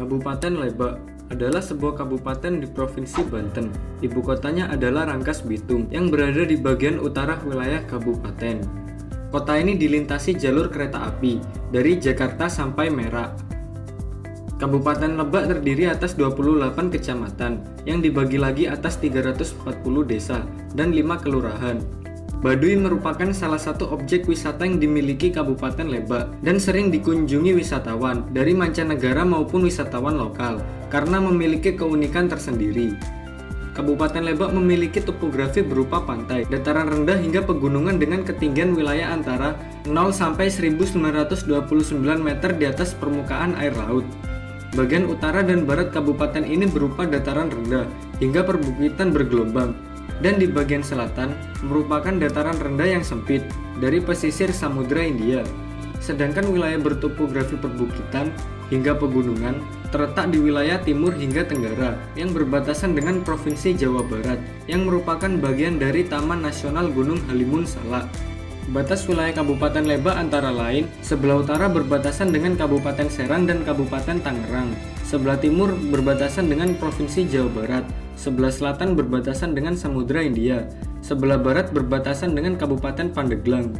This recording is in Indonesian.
Kabupaten Lebak adalah sebuah kabupaten di Provinsi Banten. Ibu kotanya adalah Rangkas Bitung yang berada di bagian utara wilayah kabupaten. Kota ini dilintasi jalur kereta api dari Jakarta sampai Merak. Kabupaten Lebak terdiri atas 28 kecamatan yang dibagi lagi atas 340 desa dan 5 kelurahan. Baduy merupakan salah satu objek wisata yang dimiliki Kabupaten Lebak dan sering dikunjungi wisatawan dari mancanegara maupun wisatawan lokal karena memiliki keunikan tersendiri. Kabupaten Lebak memiliki topografi berupa pantai, dataran rendah hingga pegunungan dengan ketinggian wilayah antara 0 sampai 1929 meter di atas permukaan air laut. Bagian utara dan barat kabupaten ini berupa dataran rendah hingga perbukitan bergelombang dan di bagian selatan merupakan dataran rendah yang sempit dari pesisir Samudra India. Sedangkan wilayah bertopografi perbukitan hingga pegunungan terletak di wilayah timur hingga tenggara yang berbatasan dengan Provinsi Jawa Barat yang merupakan bagian dari Taman Nasional Gunung Halimun Salak. Batas wilayah Kabupaten Lebak antara lain, sebelah utara berbatasan dengan Kabupaten Serang dan Kabupaten Tangerang, sebelah timur berbatasan dengan Provinsi Jawa Barat, sebelah selatan berbatasan dengan Samudra India, sebelah barat berbatasan dengan Kabupaten Pandeglang.